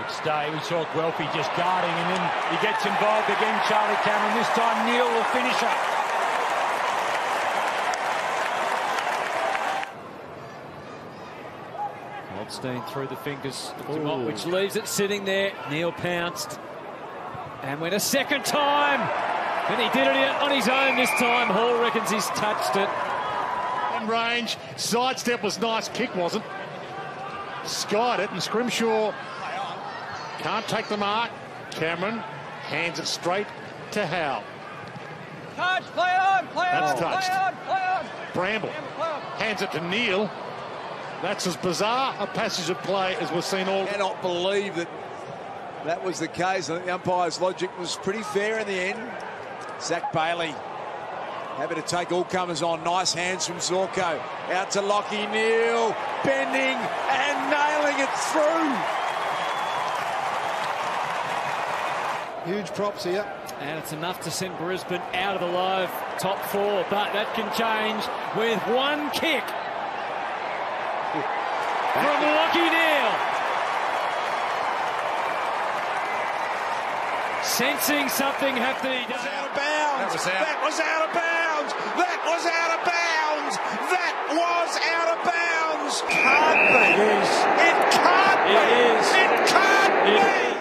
next day. We saw Guelphy just guarding, and then he gets involved again, Charlie Cameron. This time, Neale will finish up. Goldstein through the fingers of Dumont, which leaves it sitting there. Neale pounced and went a second time. And he did it on his own this time. Hall reckons he's touched it. In range, sidestep was nice, kick wasn't. Skied it, and Scrimshaw can't take the mark. Cameron hands it straight to Howe. Touch, play on, play That's on, touched. play on, play on. Bramble hands it to Neale. That's as bizarre a passage of play as we've seen all. I cannot believe that that was the case. I think the umpire's logic was pretty fair in the end. Zach Bailey happy to take all comers on. Nice hands from Zorko. Out to Lachie Neale. Bending and nailing it through. Huge props here. And it's enough to send Brisbane out of the live top four. But that can change with one kick from Lachie Neale. Sensing something happening. Out of bounds. That was out. That was out of bounds. That was out of bounds. That was out of bounds.